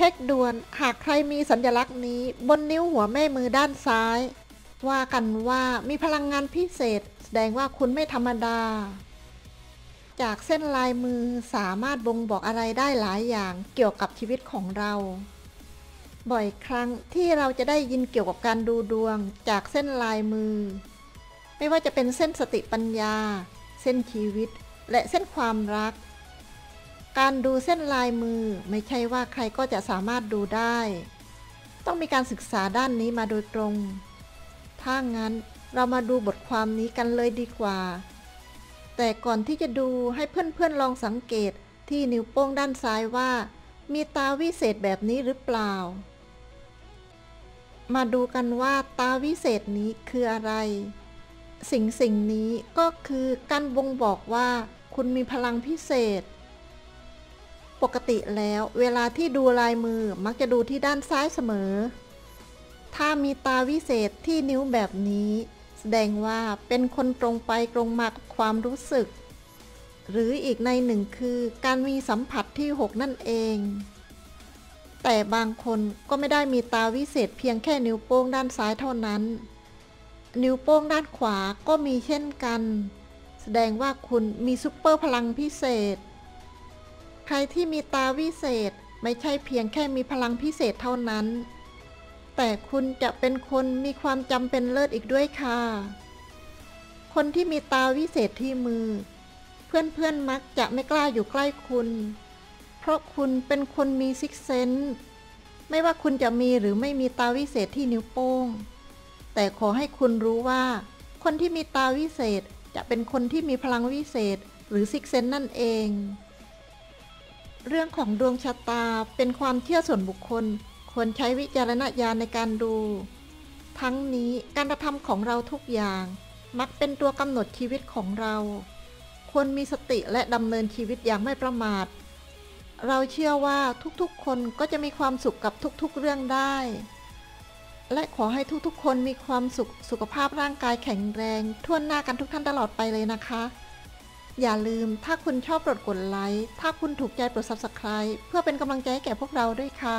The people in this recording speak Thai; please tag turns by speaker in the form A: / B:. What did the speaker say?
A: ช็คด่วน หากใครมีสัญลักษณ์นี้ บนนิ้วหัวแม่มือด้านซ้าย ว่ากันว่ามีพลังงานพิเศษ แสดงว่าคุณไม่ธรรมดา จากเส้นลายมือสามารถบ่งบอกอะไรได้หลายอย่างเกี่ยวกับชีวิตของเรา บ่อยครั้งที่เราจะได้ยินเกี่ยวกับการดูดวง จากเส้นลายมือ ไม่ว่าจะเป็นเส้นสติปัญญา เส้นชีวิต และเส้นความรัก การดูเส้นลายมือไม่ใช่ว่าใครก็จะสามารถดูได้ ต้องมีการศึกษาด้านนี้มาโดยตรง ถ้างั้นเรามาดูบทความนี้กันเลยดีกว่า แต่ก่อนที่จะดูให้เพื่อนๆลองสังเกตที่นิ้วโป้งด้านซ้ายว่า มีตาวิเศษแบบนี้หรือเปล่า มาดูกันว่าตาวิเศษนี้คืออะไร สิ่งสิ่งนี้ก็คือการบ่งบอกว่า คุณมีพลังพิเศษ ปกติแล้วเวลาที่ดูลายมือมักจะดูที่ด้านซ้ายเสมอ ถ้ามีตาวิเศษที่นิ้วแบบนี้ แสดงว่าเป็นคนตรงไปตรงมากับความรู้สึก หรืออีกในหนึ่งคือการมีสัมผัสที่6นั่นเอง แต่บางคนก็ไม่ได้มีตาวิเศษเพียงแค่นิ้วโป้งด้านซ้ายเท่านั้น นิ้วโป้งด้านขวาก็มีเช่นกัน แสดงว่าคุณมีซุปเปอร์พลังพิเศษ รที่มีตาวิเศษไม่ใช่เพียงแค่มีพลังพิเศษเท่านั้น แต่คุณจะเป็นคนมีความจำเป็นเลิศอีกด้วยค่ะ คนที่มีตาวิเศษที่มือ เพื่อนๆมักจะไม่กล้าอยู่ใกล้คุณ เพราะคุณเป็นคนมี sixth senseไม่ว่าคุณจะมีหรือไม่มีตาวิเศษที่นิ้วโป้ง แต่ขอให้คุณรู้ว่า คนที่มีตาวิเศษจะเป็นคนที่มีพลังวิเศษหรือซิกเซนนั่นเอง เรื่องของดวงชะตาเป็นความเชื่อส่วนบุคคล ควรใช้วิจารณญาณในการดู ทั้งนี้การกระทำของเราทุกอย่าง มักเป็นตัวกำหนดชีวิตของเรา ควรมีสติและดำเนินชีวิตอย่างไม่ประมาท เราเชื่อว่าทุกๆ คนก็จะมีความสุขกับทุกๆ เรื่องได้ และขอให้ทุกๆ คนมีความสุขสุขภาพร่างกายแข็งแรง ทั่วหน้ากันทุกท่านตลอดไปเลยนะคะ อย่าลืมถ้าคุณชอบโปรดกดไลค์ ถ้าคุณถูกใจโปรด Subscribe เพื่อเป็นกำลังใจให้แก่พวกเราด้วยค่ะ